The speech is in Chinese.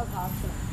要搞什？